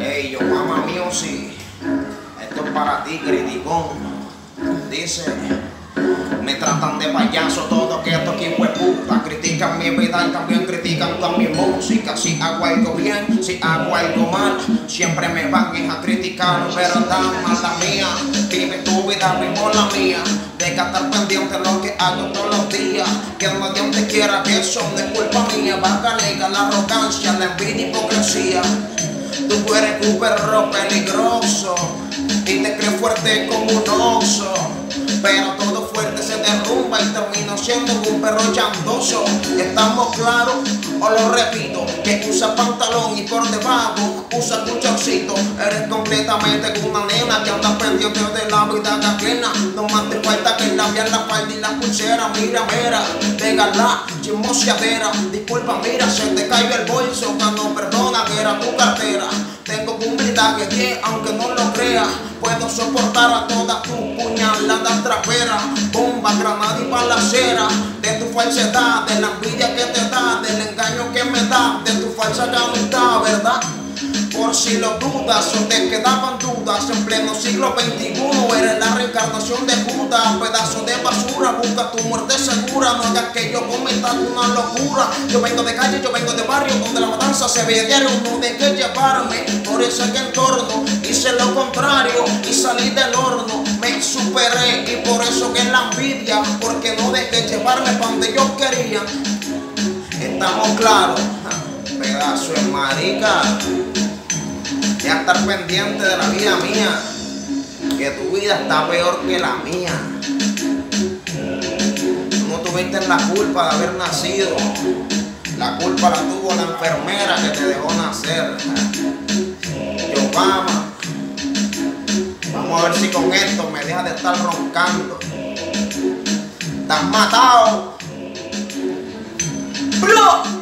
Ey, yo mamá mío, sí. Esto es para ti, criticón. Dice, me tratan de payaso todo que esto aquí fue puta. Critican mi vida y también critican toda mi música. Si hago algo bien, si hago algo mal, siempre me van a criticar. Pero tan mala mía, vive tu vida, vivo la mía. Deja estar pendiente de lo que hago todos los días. Que no Dios te quiera, que eso no es culpa mía. Baja la arrogancia, la envidia y hipocresía. Tú eres un perro peligroso y te crees fuerte como un oso. Pero todo fuerte se derrumba y termina siendo un perro chandoso. Estamos claros, o lo repito, que usa pantalón y por debajo usa cuchorcito. Eres completamente una nena que anda pendiente de la vida ajena. No más te falta que la la falda y la pulsera. Mira, mira, pégala, chismoseadera. Disculpa, mira, se te cayó el bolso cuando perdona que era tu cartera. Tengo humildad que 10, aunque no lo creas. Puedo soportar a todas tus puñaladas traperas, bomba, granada y balacera. De tu falsedad, de la envidia que te da, del engaño que me da, de tu falsa amistad, ¿verdad? Por si lo dudas o te quedaban dudas, en pleno siglo XXI eres la reencarnación de Judas, pedazo de basura, busca tu muerte segura, no hagas que yo cometa una locura. Yo vengo de calle, yo vengo de barrio, donde la matanza se ve diario, no que llevarme por ese entorno. Hice lo contrario y salí del horno, me superé y por eso que la envidia, porque no dejé llevarme para donde yo quería. Estamos claros, pedazo de marica ya estar pendiente de la vida mía, que tu vida está peor que la mía. No tuviste la culpa de haber nacido, la culpa la tuvo la enfermera que te dejó nacer. Yo, vamos, vamos a ver si con esto me deja de estar roncando. Estás matado. ¡Bro!